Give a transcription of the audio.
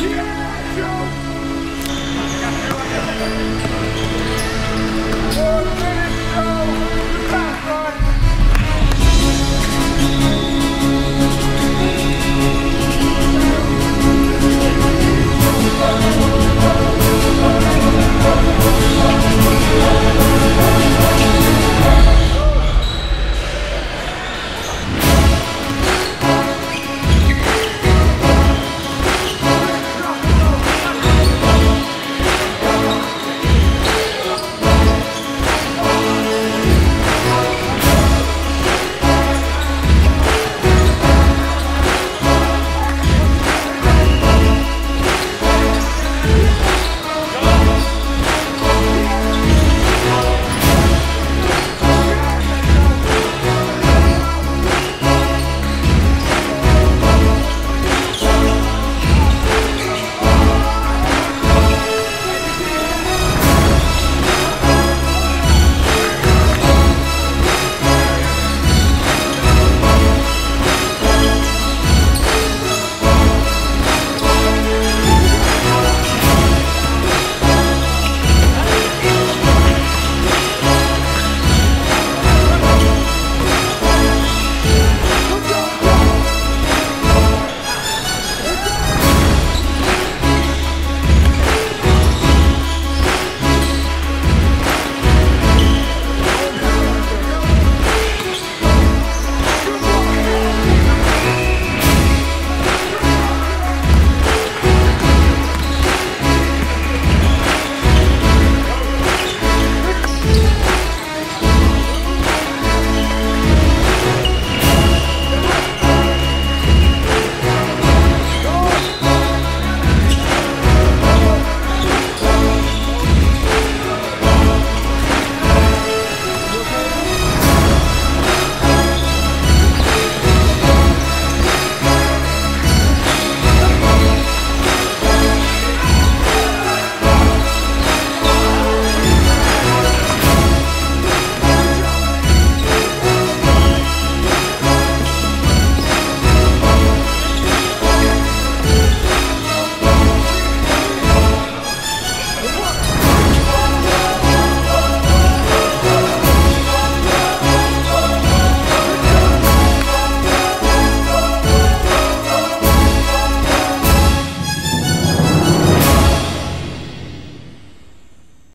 Yeah,